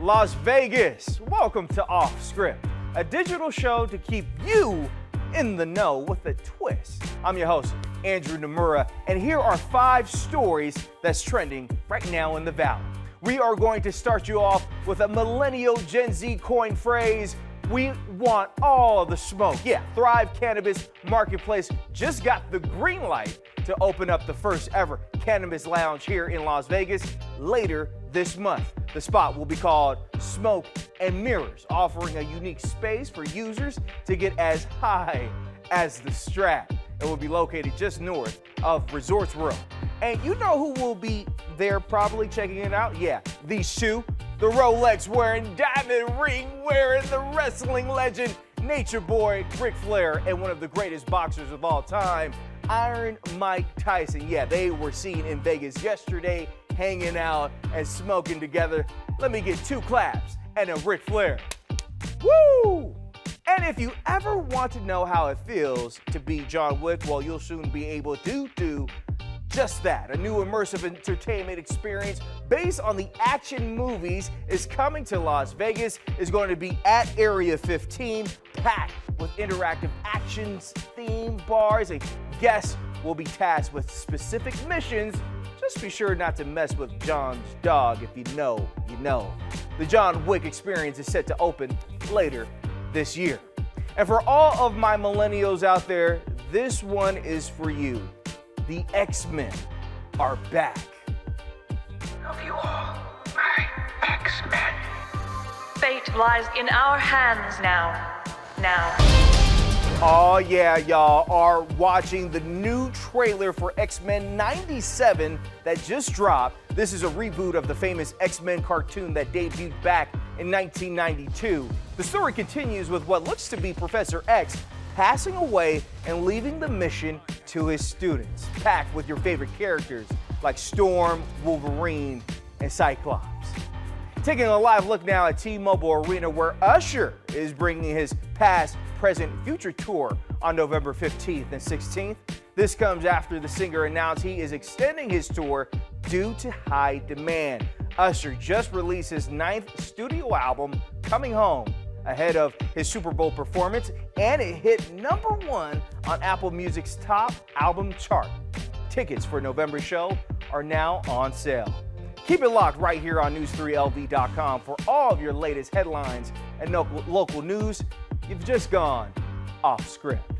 Las Vegas. Welcome to Off Script, a digital show to keep you in the know with a twist. I'm your host, Andrew Nomura, and here are five stories that's trending right now in the Valley. We are going to start you off with a millennial Gen Z coin phrase. We want all the smoke. Yeah, Thrive Cannabis Marketplace just got the green light to open up the first ever cannabis lounge here in Las Vegas later this month. The spot will be called Smoke and Mirrors, offering a unique space for users to get as high as the strap. It will be located just north of Resorts World. And you know who will be there probably checking it out? Yeah, these two. The Rolex wearing, diamond ring wearing, the wrestling legend, Nature Boy Ric Flair, and one of the greatest boxers of all time, Iron Mike Tyson. Yeah, they were seen in Vegas yesterday hanging out and smoking together. Let me get two claps and a Ric Flair. Woo! And if you ever want to know how it feels to be John Wick, well, you'll soon be able to do just that. A new immersive entertainment experience based on the action movies is coming to Las Vegas, is going to be at Area 15, packed with interactive actions, theme bars, and guests will be tasked with specific missions. Just be sure not to mess with John's dog. If you know, you know. The John Wick experience is set to open later this year. And for all of my millennials out there, this one is for you. The X-Men are back. Of you all, my X-Men. Fate lies in our hands now. Now. Oh yeah, y'all are watching the new trailer for X-Men 97 that just dropped. This is a reboot of the famous X-Men cartoon that debuted back in 1992. The story continues with what looks to be Professor X passing away and leaving the mission to his students, packed with your favorite characters like Storm, Wolverine, and Cyclops. Taking a live look now at T-Mobile Arena where Usher is bringing his past, present, future tour on November 15th and 16th. This comes after the singer announced he is extending his tour due to high demand. Usher just released his ninth studio album, Coming Home, ahead of his Super Bowl performance, and it hit number one on Apple Music's top album chart. Tickets for November show are now on sale. Keep it locked right here on News3LV.com for all of your latest headlines and local news. You've just gone off script.